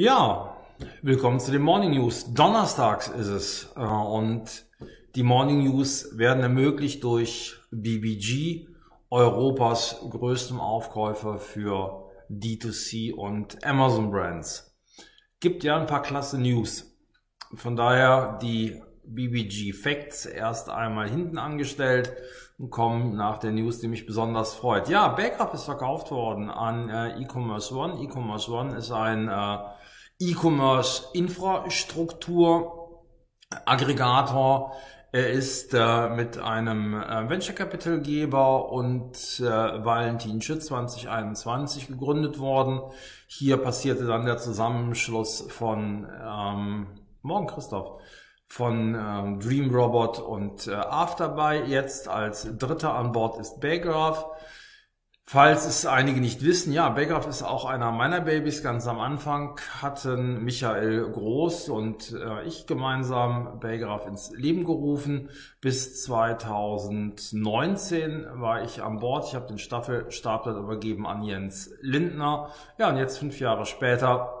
Ja, willkommen zu den Morning News. Donnerstags ist es äh, und die Morning News werden ermöglicht durch BBG, Europas größtem Aufkäufer für D2C und Amazon Brands. Gibt ja ein paar klasse News. Von daher die BBG Facts erst einmal hinten angestellt und kommen nach der News, die mich besonders freut. Ja, Backup ist verkauft worden an äh, E-Commerce One. E-Commerce One ist ein äh, E-Commerce-Infrastruktur, Aggregator. Er ist äh, mit einem äh, Venture Capital Geber und äh, Valentin Schütz 2021 gegründet worden. Hier passierte dann der Zusammenschluss von ähm, Morgen Christoph von äh, Dream Robot und äh, Afterbuy. Jetzt als dritter an Bord ist Baygraph. Falls es einige nicht wissen, ja, Beckhoff ist auch einer meiner Babys. Ganz am Anfang hatten Michael Groß und äh, ich gemeinsam Beckhoff ins Leben gerufen. Bis 2019 war ich an Bord. Ich habe den Staffelstab dann übergeben an Jens Lindner. Ja, und jetzt fünf Jahre später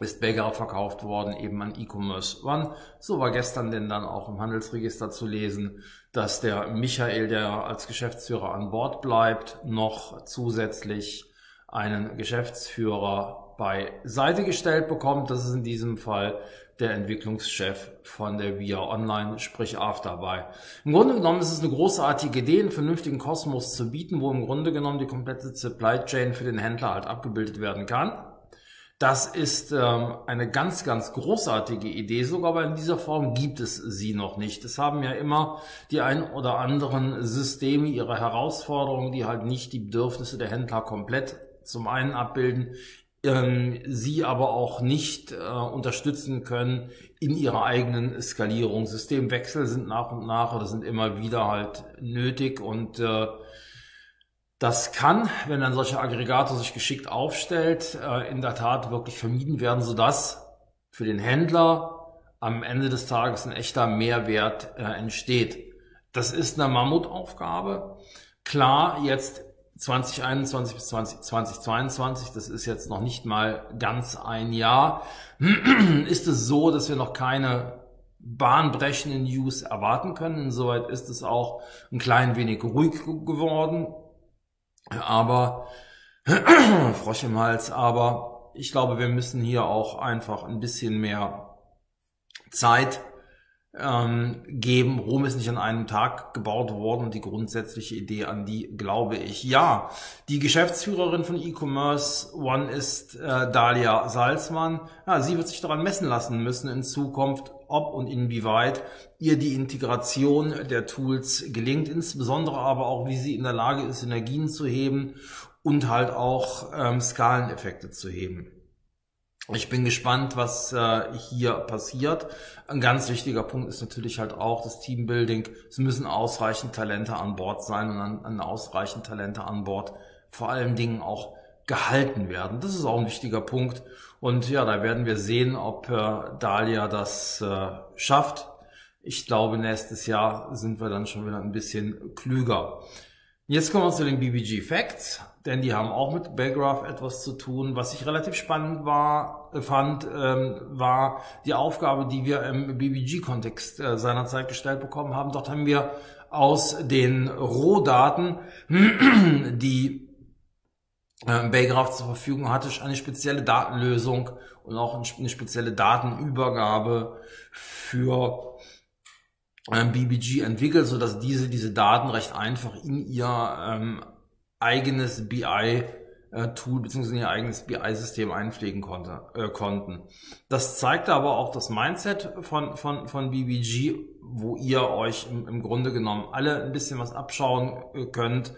ist Bagger verkauft worden, eben an E-Commerce One. So war gestern denn dann auch im Handelsregister zu lesen, dass der Michael, der als Geschäftsführer an Bord bleibt, noch zusätzlich einen Geschäftsführer beiseite gestellt bekommt. Das ist in diesem Fall der Entwicklungschef von der Via Online, sprich Afterbuy. Im Grunde genommen ist es eine großartige Idee, einen vernünftigen Kosmos zu bieten, wo im Grunde genommen die komplette Supply Chain für den Händler halt abgebildet werden kann. Das ist ähm, eine ganz, ganz großartige Idee, sogar aber in dieser Form gibt es sie noch nicht. Es haben ja immer die ein oder anderen Systeme ihre Herausforderungen, die halt nicht die Bedürfnisse der Händler komplett zum einen abbilden, ähm, sie aber auch nicht äh, unterstützen können in ihrer eigenen Skalierung. Systemwechsel sind nach und nach oder sind immer wieder halt nötig und äh, das kann, wenn ein solcher Aggregator sich geschickt aufstellt, äh, in der Tat wirklich vermieden werden, sodass für den Händler am Ende des Tages ein echter Mehrwert äh, entsteht. Das ist eine Mammutaufgabe. Klar, jetzt 2021 bis 2022, das ist jetzt noch nicht mal ganz ein Jahr, ist es so, dass wir noch keine bahnbrechenden News erwarten können. Insoweit ist es auch ein klein wenig ruhig geworden. Aber, Frosch im Hals, aber ich glaube, wir müssen hier auch einfach ein bisschen mehr Zeit ähm, geben. Rom ist nicht an einem Tag gebaut worden und die grundsätzliche Idee an die glaube ich. Ja, die Geschäftsführerin von E-Commerce One ist äh, Dalia Salzmann. Ja, sie wird sich daran messen lassen müssen in Zukunft, ob und inwieweit ihr die Integration der Tools gelingt, insbesondere aber auch, wie sie in der Lage ist, Synergien zu heben und halt auch ähm, Skaleneffekte zu heben. Ich bin gespannt, was äh, hier passiert. Ein ganz wichtiger Punkt ist natürlich halt auch das Teambuilding. Es müssen ausreichend Talente an Bord sein und an, an ausreichend Talente an Bord vor allen Dingen auch gehalten werden. Das ist auch ein wichtiger Punkt. Und ja, da werden wir sehen, ob äh, Dalia das äh, schafft. Ich glaube, nächstes Jahr sind wir dann schon wieder ein bisschen klüger. Jetzt kommen wir zu den BBG Facts, denn die haben auch mit Bellgraph etwas zu tun. Was ich relativ spannend war, äh, fand, ähm, war die Aufgabe, die wir im BBG-Kontext äh, seinerzeit gestellt bekommen haben. Dort haben wir aus den Rohdaten, die äh, Baygraph zur Verfügung hatte, eine spezielle Datenlösung und auch eine spezielle Datenübergabe für ähm, BBG entwickelt, so dass diese diese Daten recht einfach in ihr ähm, eigenes BI äh, Tool bzw. ihr eigenes BI-System einpflegen konnte, äh, konnten. Das zeigte aber auch das Mindset von, von, von BBG, wo ihr euch im, im Grunde genommen alle ein bisschen was abschauen äh, könnt,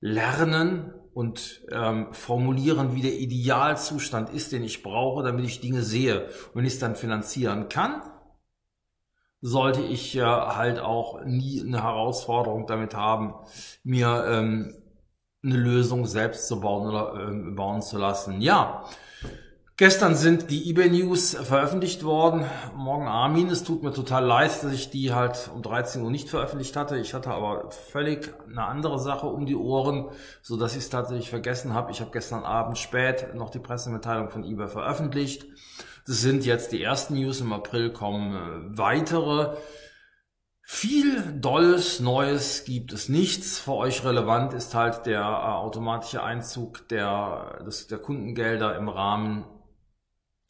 lernen und ähm, formulieren, wie der Idealzustand ist, den ich brauche, damit ich Dinge sehe. Und wenn ich es dann finanzieren kann, sollte ich äh, halt auch nie eine Herausforderung damit haben, mir ähm, eine Lösung selbst zu bauen oder ähm, bauen zu lassen. Ja, Gestern sind die eBay News veröffentlicht worden. Morgen Armin, es tut mir total leid, dass ich die halt um 13 Uhr nicht veröffentlicht hatte. Ich hatte aber völlig eine andere Sache um die Ohren, so dass ich es tatsächlich vergessen habe. Ich habe gestern Abend spät noch die Pressemitteilung von eBay veröffentlicht. Das sind jetzt die ersten News. Im April kommen äh, weitere. Viel Dolles, Neues gibt es nichts. Für euch relevant ist halt der äh, automatische Einzug der, des, der Kundengelder im Rahmen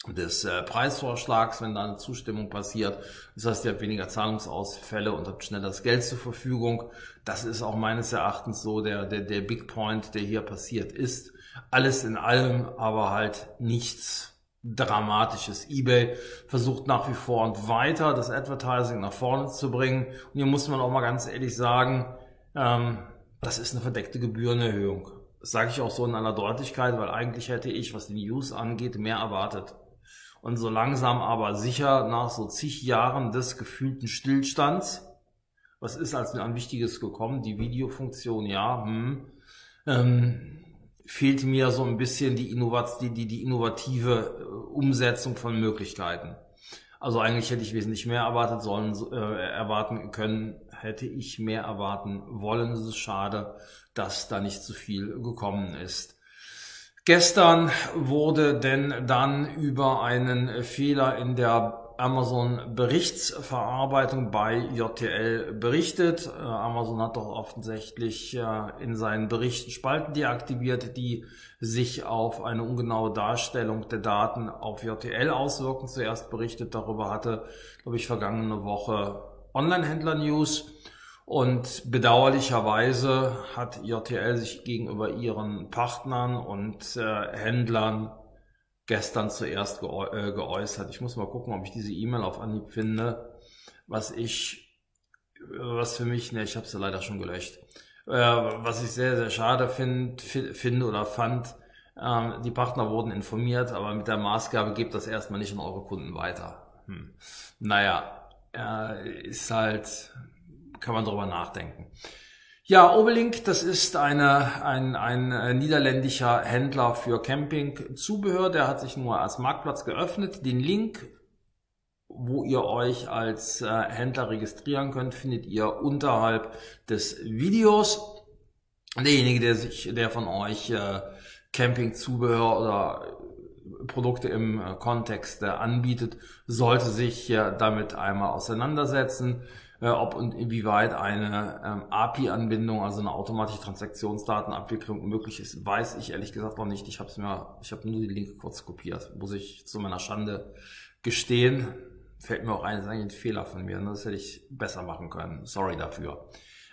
des äh, Preisvorschlags, wenn da eine Zustimmung passiert. Das heißt, ihr habt weniger Zahlungsausfälle und habt schneller das Geld zur Verfügung. Das ist auch meines Erachtens so der, der, der Big Point, der hier passiert ist. Alles in allem, aber halt nichts Dramatisches. eBay versucht nach wie vor und weiter das Advertising nach vorne zu bringen. Und hier muss man auch mal ganz ehrlich sagen, ähm, das ist eine verdeckte Gebührenerhöhung. Das sage ich auch so in aller Deutlichkeit, weil eigentlich hätte ich, was die News angeht, mehr erwartet. Und so langsam aber sicher nach so zig Jahren des gefühlten Stillstands, was ist als ein Wichtiges gekommen? Die Videofunktion, ja, hm, ähm, fehlt mir so ein bisschen die, Innovat die, die, die innovative äh, Umsetzung von Möglichkeiten. Also eigentlich hätte ich wesentlich mehr erwartet sollen, äh, erwarten können, hätte ich mehr erwarten wollen. Es ist schade, dass da nicht zu viel gekommen ist. Gestern wurde denn dann über einen Fehler in der Amazon Berichtsverarbeitung bei JTL berichtet. Äh, Amazon hat doch offensichtlich äh, in seinen Berichten Spalten deaktiviert, die sich auf eine ungenaue Darstellung der Daten auf JTL auswirken. Zuerst berichtet darüber hatte, glaube ich, vergangene Woche Online-Händler News. Und bedauerlicherweise hat JTL sich gegenüber ihren Partnern und äh, Händlern gestern zuerst geäu äh, geäußert. Ich muss mal gucken, ob ich diese E-Mail auf Anhieb finde, was ich, was für mich, ne, ich habe sie leider schon gelöscht, äh, was ich sehr, sehr schade find, finde oder fand, ähm, die Partner wurden informiert, aber mit der Maßgabe, gebt das erstmal nicht an eure Kunden weiter. Hm. Naja, äh, ist halt kann man darüber nachdenken. Ja, Obelink, das ist eine, ein, ein äh, niederländischer Händler für Campingzubehör. Der hat sich nur als Marktplatz geöffnet. Den Link, wo ihr euch als äh, Händler registrieren könnt, findet ihr unterhalb des Videos. Derjenige, der sich, der von euch äh, Campingzubehör oder Produkte im Kontext anbietet, sollte sich damit einmal auseinandersetzen äh, ob und inwieweit eine ähm, API-Anbindung, also eine automatische Transaktionsdatenabwicklung möglich ist, weiß ich ehrlich gesagt noch nicht. Ich habe mir, ich habe nur die Linke kurz kopiert, muss ich zu meiner Schande gestehen. Fällt mir auch ein, ist eigentlich ein Fehler von mir. Ne? Das hätte ich besser machen können. Sorry dafür.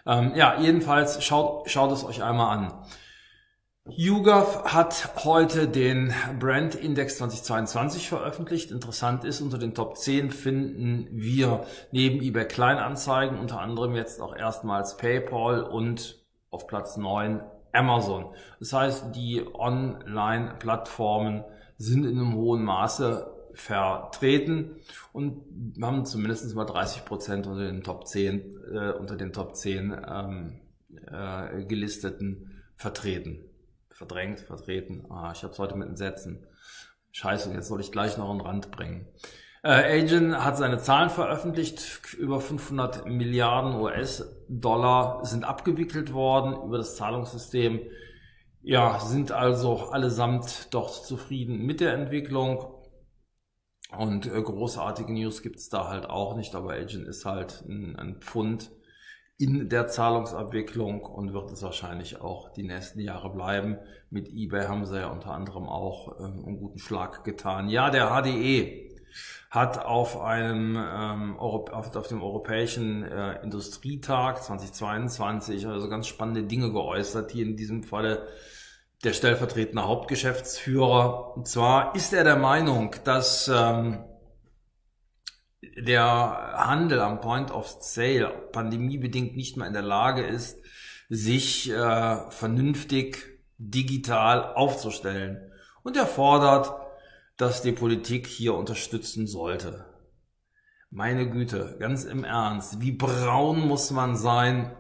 Ähm, ja, jedenfalls schaut, schaut es euch einmal an. YouGov hat heute den Brand Index 2022 veröffentlicht. Interessant ist, unter den Top 10 finden wir neben eBay Kleinanzeigen unter anderem jetzt auch erstmals PayPal und auf Platz 9 Amazon. Das heißt, die Online-Plattformen sind in einem hohen Maße vertreten und haben zumindest mal 30 Prozent unter den Top 10, äh, unter den Top 10 ähm, äh, gelisteten vertreten verdrängt, vertreten. Ah, ich habe es heute mit den Sätzen. Scheiße, jetzt soll ich gleich noch einen Rand bringen. Äh, Agent hat seine Zahlen veröffentlicht. Über 500 Milliarden US-Dollar sind abgewickelt worden über das Zahlungssystem. Ja, sind also allesamt dort zufrieden mit der Entwicklung. Und äh, großartige News gibt's da halt auch nicht, aber Agent ist halt ein, ein Pfund in der Zahlungsabwicklung und wird es wahrscheinlich auch die nächsten Jahre bleiben. Mit eBay haben sie ja unter anderem auch ähm, einen guten Schlag getan. Ja, der HDE hat auf einem ähm, auf, dem europäischen äh, Industrietag 2022 also ganz spannende Dinge geäußert. Hier in diesem Falle der stellvertretende Hauptgeschäftsführer. Und zwar ist er der Meinung, dass ähm, der Handel am Point of Sale pandemiebedingt nicht mehr in der Lage ist, sich äh, vernünftig digital aufzustellen. Und er fordert, dass die Politik hier unterstützen sollte. Meine Güte, ganz im Ernst, wie braun muss man sein,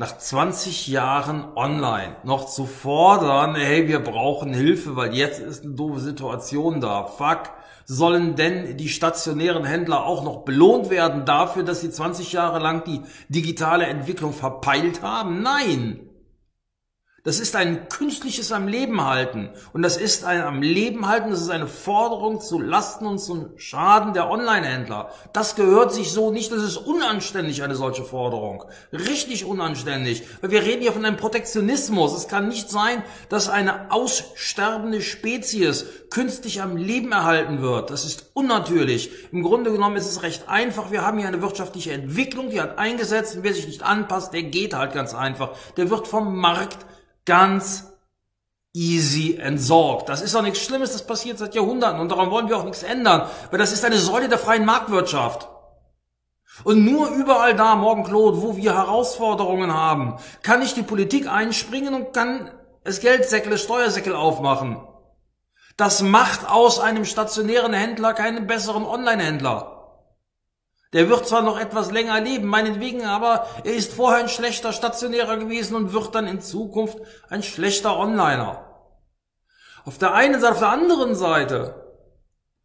nach 20 Jahren online noch zu fordern, hey, wir brauchen Hilfe, weil jetzt ist eine doofe Situation da. Fuck. Sollen denn die stationären Händler auch noch belohnt werden dafür, dass sie 20 Jahre lang die digitale Entwicklung verpeilt haben? Nein. Das ist ein künstliches am Leben halten. Und das ist ein am Leben halten, das ist eine Forderung zu Lasten und zum Schaden der Online-Händler. Das gehört sich so nicht, das ist unanständig, eine solche Forderung. Richtig unanständig. Weil wir reden hier von einem Protektionismus. Es kann nicht sein, dass eine aussterbende Spezies künstlich am Leben erhalten wird. Das ist unnatürlich. Im Grunde genommen ist es recht einfach. Wir haben hier eine wirtschaftliche Entwicklung, die hat eingesetzt und wer sich nicht anpasst, der geht halt ganz einfach. Der wird vom Markt ganz easy entsorgt. Das ist doch nichts Schlimmes, das passiert seit Jahrhunderten und daran wollen wir auch nichts ändern, weil das ist eine Säule der freien Marktwirtschaft. Und nur überall da, morgen Claude, wo wir Herausforderungen haben, kann nicht die Politik einspringen und kann es Geldsäckel, Steuersäckel aufmachen. Das macht aus einem stationären Händler keinen besseren Online-Händler. Der wird zwar noch etwas länger leben, meinetwegen, aber er ist vorher ein schlechter Stationärer gewesen und wird dann in Zukunft ein schlechter Onliner. Auf der einen Seite, auf der anderen Seite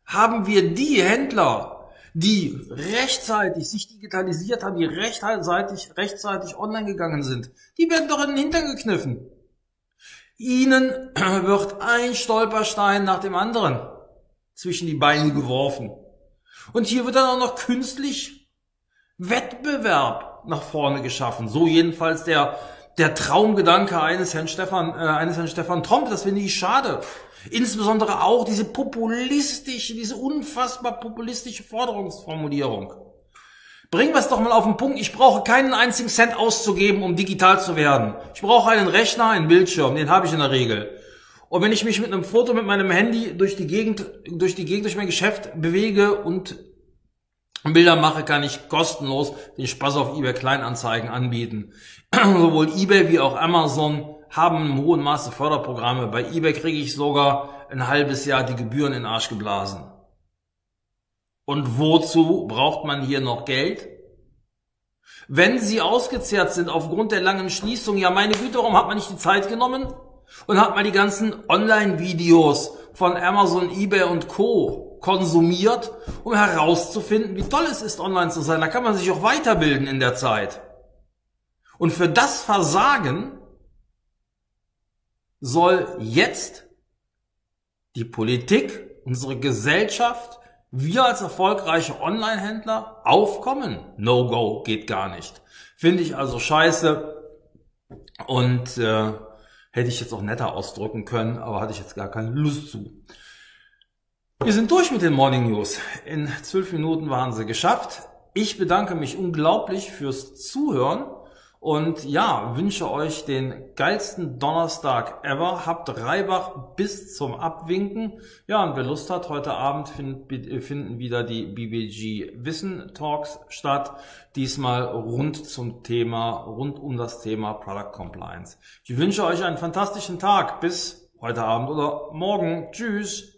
haben wir die Händler, die rechtzeitig sich digitalisiert haben, die rechtzeitig, rechtzeitig online gegangen sind. Die werden doch in den Hintern gekniffen. Ihnen wird ein Stolperstein nach dem anderen zwischen die Beine geworfen. Und hier wird dann auch noch künstlich Wettbewerb nach vorne geschaffen. So jedenfalls der, der Traumgedanke eines Herrn Stefan, äh, eines Herrn Stefan Tromp. Das finde ich schade. Insbesondere auch diese populistische, diese unfassbar populistische Forderungsformulierung. Bringen wir es doch mal auf den Punkt. Ich brauche keinen einzigen Cent auszugeben, um digital zu werden. Ich brauche einen Rechner, einen Bildschirm, den habe ich in der Regel. Und wenn ich mich mit einem Foto mit meinem Handy durch die Gegend, durch die Gegend, durch mein Geschäft bewege und Bilder mache, kann ich kostenlos den Spaß auf eBay Kleinanzeigen anbieten. Sowohl eBay wie auch Amazon haben im hohen Maße Förderprogramme. Bei eBay kriege ich sogar ein halbes Jahr die Gebühren in den Arsch geblasen. Und wozu braucht man hier noch Geld? Wenn sie ausgezehrt sind aufgrund der langen Schließung, ja meine Güte, warum hat man nicht die Zeit genommen, und hat mal die ganzen Online-Videos von Amazon, eBay und Co. konsumiert, um herauszufinden, wie toll es ist, online zu sein. Da kann man sich auch weiterbilden in der Zeit. Und für das Versagen soll jetzt die Politik, unsere Gesellschaft, wir als erfolgreiche Online-Händler aufkommen. No-Go geht gar nicht. Finde ich also scheiße. Und äh, Hätte ich jetzt auch netter ausdrücken können, aber hatte ich jetzt gar keine Lust zu. Wir sind durch mit den Morning News. In zwölf Minuten waren sie geschafft. Ich bedanke mich unglaublich fürs Zuhören und ja, wünsche euch den geilsten Donnerstag ever. Habt Reibach bis zum Abwinken. Ja, und wer Lust hat, heute Abend finden wieder die BBG Wissen Talks statt. Diesmal rund zum Thema, rund um das Thema Product Compliance. Ich wünsche euch einen fantastischen Tag. Bis heute Abend oder morgen. Tschüss.